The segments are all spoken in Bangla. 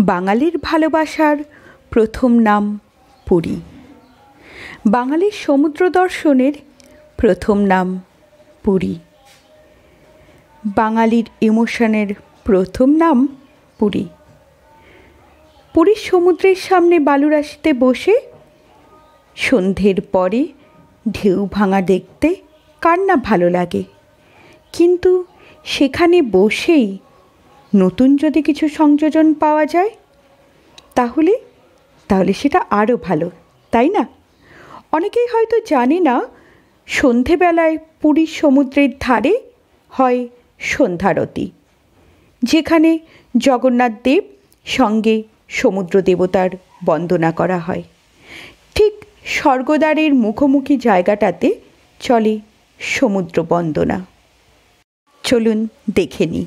বাঙালির ভালোবাসার প্রথম নাম পুরী। বাঙালির সমুদ্র দর্শনের প্রথম নাম পুরী। বাঙালির ইমোশনের প্রথম নাম পুরী। পুরীর সমুদ্রের সামনে বালুরাশিতে বসে সন্ধ্যের পরে ঢেউ ভাঙা দেখতে কার না ভালো লাগে। কিন্তু সেখানে বসেই নতুন যদি কিছু সংযোজন পাওয়া যায়, তাহলে তাহলে সেটা আরও ভালো, তাই না? অনেকেই হয়তো জানে না, সন্ধেবেলায় পুরীর সমুদ্রের ধারে হয় সন্ধ্যারতি, যেখানে জগন্নাথ দেব সঙ্গে সমুদ্র দেবতার বন্দনা করা হয়। ঠিক স্বর্গদ্বারের মুখোমুখি জায়গাটাতে চলে সমুদ্র বন্দনা। চলুন দেখে নিই।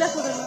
las fotos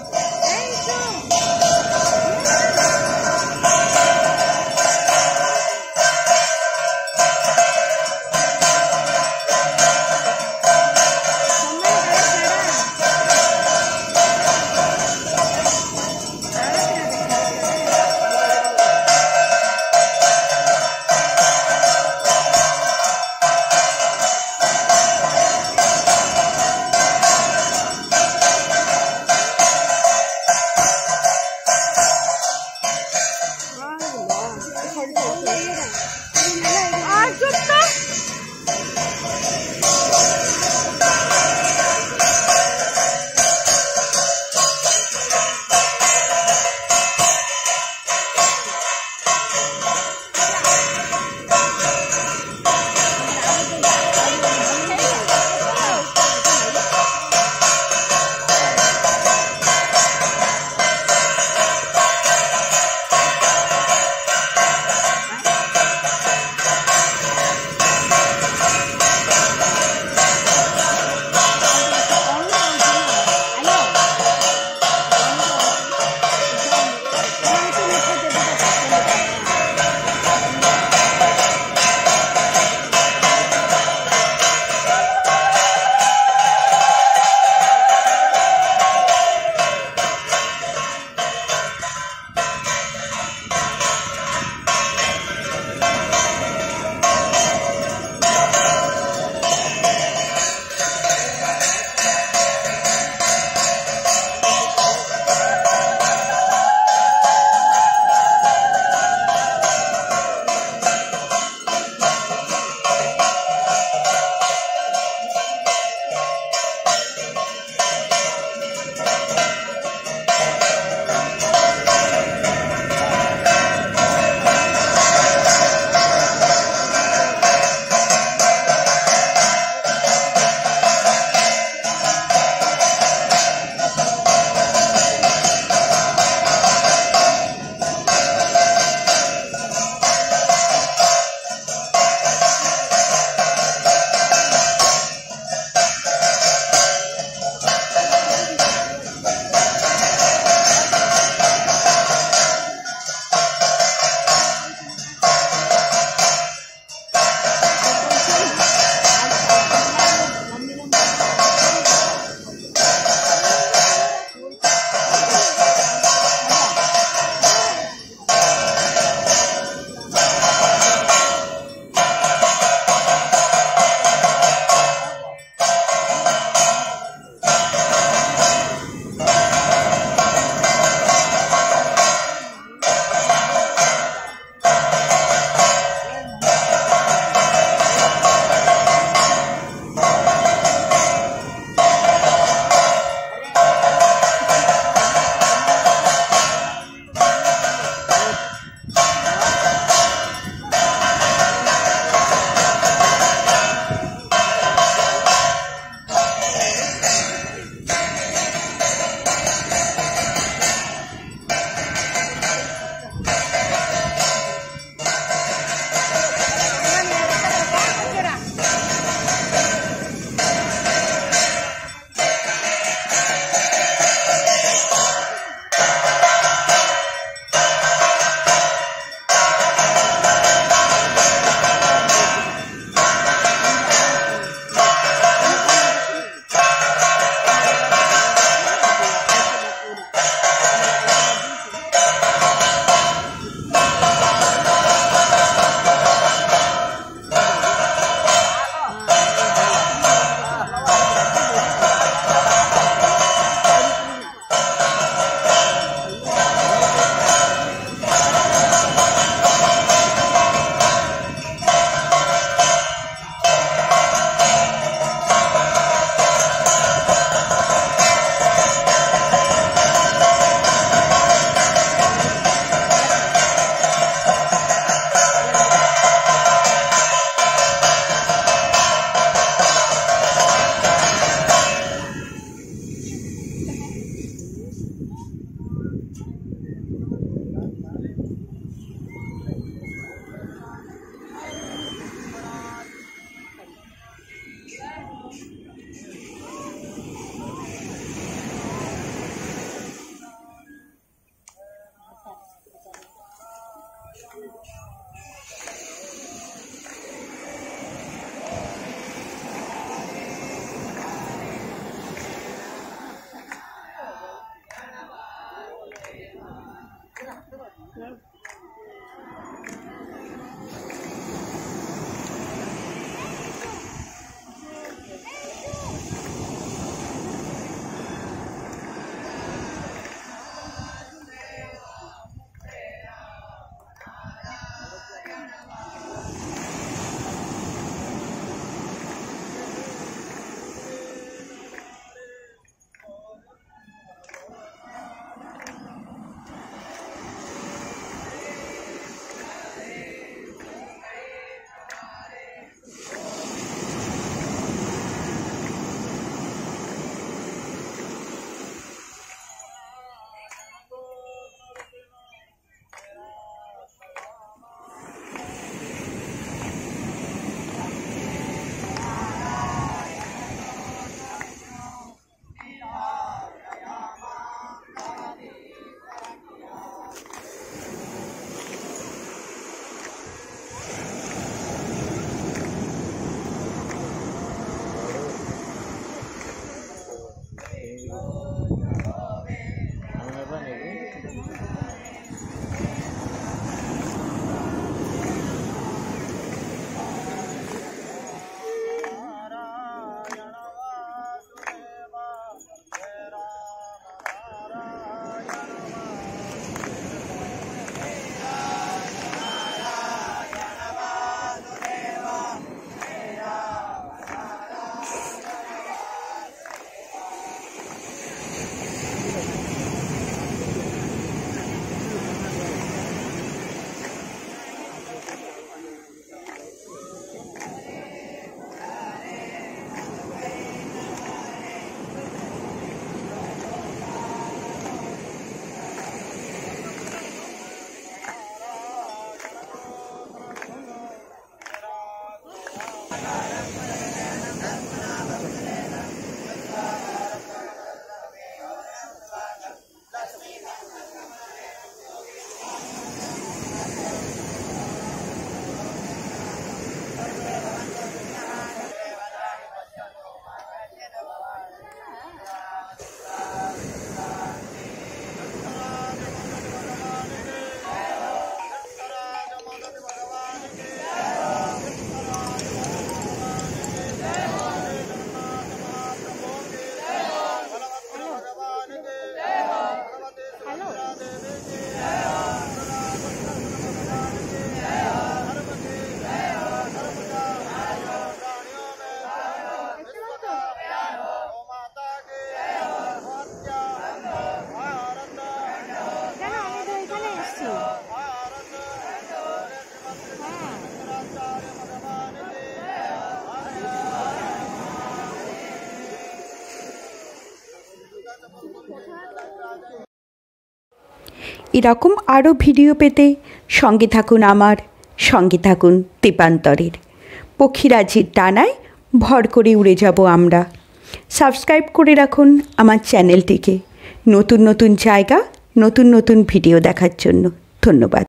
এরকম আরও ভিডিও পেতে সঙ্গে থাকুন আমার, সঙ্গে থাকুন দীপান্তরের। পক্ষীরাজির টানায় ভর করে উড়ে যাব আমরা। সাবস্ক্রাইব করে রাখুন আমার চ্যানেলটিকে। নতুন নতুন জায়গা, নতুন নতুন ভিডিও দেখার জন্য ধন্যবাদ।